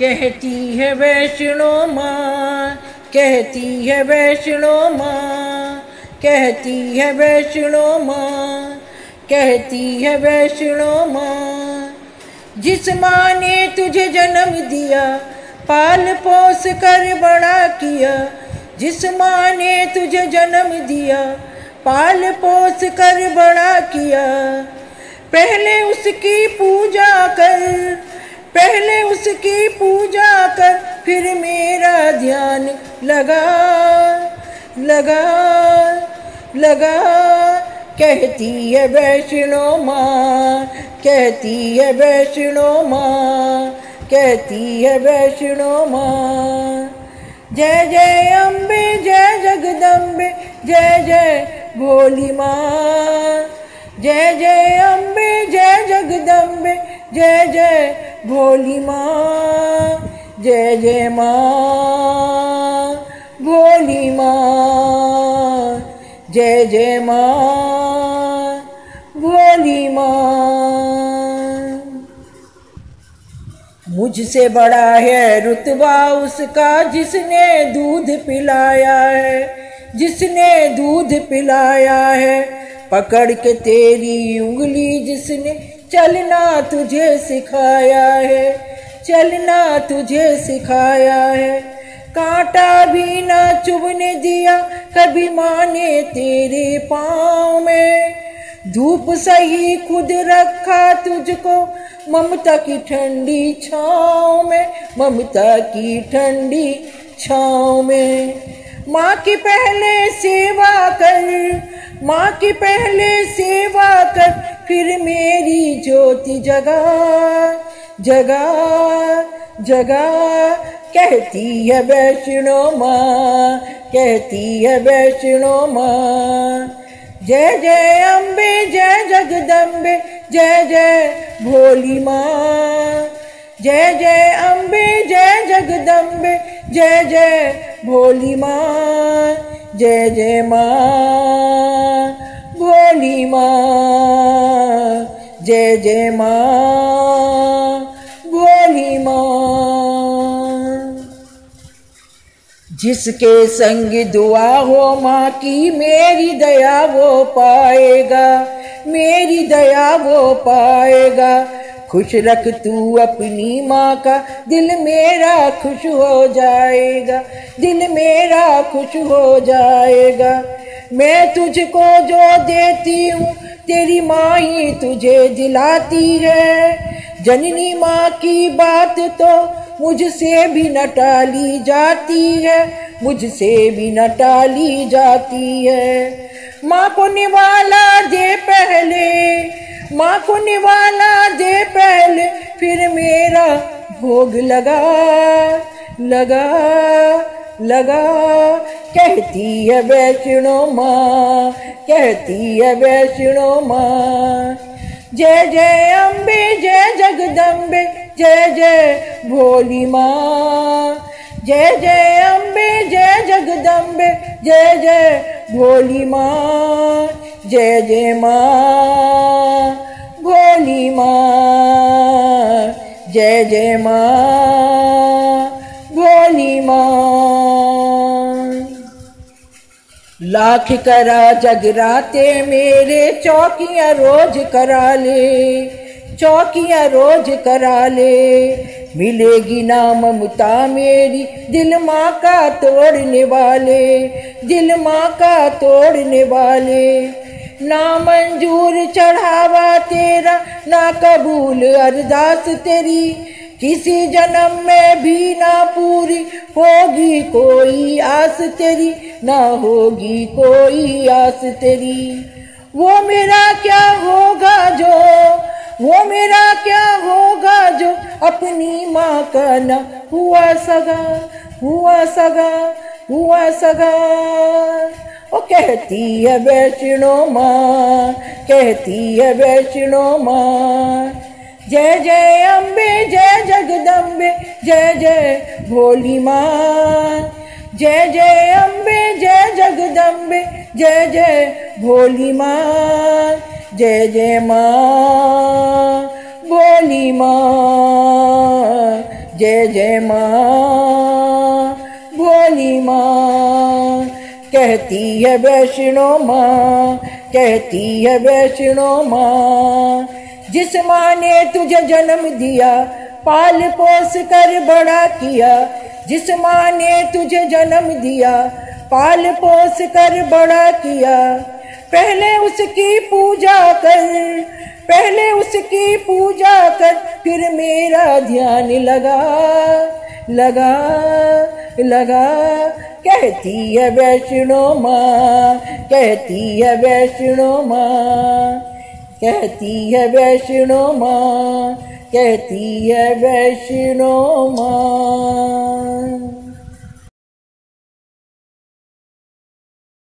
कहती है वैष्णो माँ, कहती है वैष्णो माँ, कहती है वैष्णो माँ, कहती है वैष्णो माँ। जिस माँ ने तुझे जन्म दिया, पाल पोस कर बड़ा किया। जिस माँ ने तुझे जन्म दिया, पाल पोस कर बड़ा किया। पहले उसकी पूजा कर पहले उसकी पूजा कर, फिर मेरा ध्यान लगा लगा लगा। कहती है वैष्णो माँ, कहती है वैष्णो माँ, कहती है वैष्णो माँ। जय जय अम्बे, जय जगदम्बे, जय जय भोली माँ। जय जय अम्बे, जय जगदम्बे, जय जय भोली माँ, जय जय माँ, भोली माँ, जय जय माँ, भोली माँ। मुझसे बड़ा है रुतबा उसका, जिसने दूध पिलाया है, जिसने दूध पिलाया है। पकड़ के तेरी उंगली जिसने चलना तुझे सिखाया है, चलना तुझे सिखाया है। कांटा भी ना चुभने दिया, कभी माने तेरे पाँव में। धूप सही खुद रखा तुझको, ममता की ठंडी छाँव में, ममता की ठंडी छाँव में। माँ की पहले सेवा कर माँ की पहले सेवा कर, फिर मेरी ज्योति जगा। जगा जगा, कहती है वैष्णो माँ, कहती है वैष्णो माँ। जय जय अम्बे जय जगदम्बे, जय जय भोली माँ। जय जय अम्बे जय जगदम्बे, जय जय भोली माँ। जय जय माँ। जय जय माँ भोली माँ। जिसके संग दुआ हो माँ की, मेरी दया वो पाएगा, मेरी दया वो पाएगा। खुश रख तू अपनी माँ का, दिल मेरा खुश हो जाएगा, दिल मेरा खुश हो जाएगा। मैं तुझको जो देती हूँ तेरी माँ ही तुझे दिलाती है। जननी माँ की बात तो मुझसे भी न टाली जाती है। मुझसे भी न टाली जाती है। माँ को निवाला दे पहले, माँ को निवाला दे पहले, फिर मेरा भोग लगा लगा लगा। कहती है वैष्णो माँ, कहती है वैष्णो माँ। जय जय अम्बे जय जगदम्बे, जय जय भोली माँ। जय जय अम्बे जय जगदम्बे, जय जय भोली माँ। जय जय माँ, भोली माँ। जय जय माँ। लाख करा जगराते मेरे चौकियाँ रोज करा ले, चौकियाँ रोज करा ले। मिलेगी ना ममता मेरी, दिल माँ का तोड़ने वाले, दिल माँ का तोड़ने वाले। ना मंजूर चढ़ावा तेरा, ना कबूल अरदास तेरी किसी जन्म में भी ना पूरी होगी कोई आस तेरी, ना होगी कोई आस तेरी। वो मेरा क्या होगा जो, वो मेरा क्या होगा जो, अपनी माँ का न हुआ सगा हुआ सगा हुआ सगा। वो कहती है वैष्णो माँ, कहती है वैष्णो माँ। जय जय अम्बे जय जगदम्बे जय जय भोली माँ। जय जय अम्बे जय जगदम्बे जय जय भोली माँ। जय जय माँ, भोली माँ। जय जय माँ, भोली माँ। कहती है वैष्णो माँ, कहती है वैष्णो माँ। जिस माँ ने तुझे जन्म दिया, पाल पोस कर बड़ा किया। जिस माँ ने तुझे जन्म दिया, पाल पोस कर बड़ा किया। पहले उसकी पूजा कर, पहले उसकी पूजा कर, फिर मेरा ध्यान लगा लगा लगा। कहती है वैष्णो माँ, कहती है वैष्णो माँ। कहती है वैष्णो माँ कहती है वैष्णो माँ।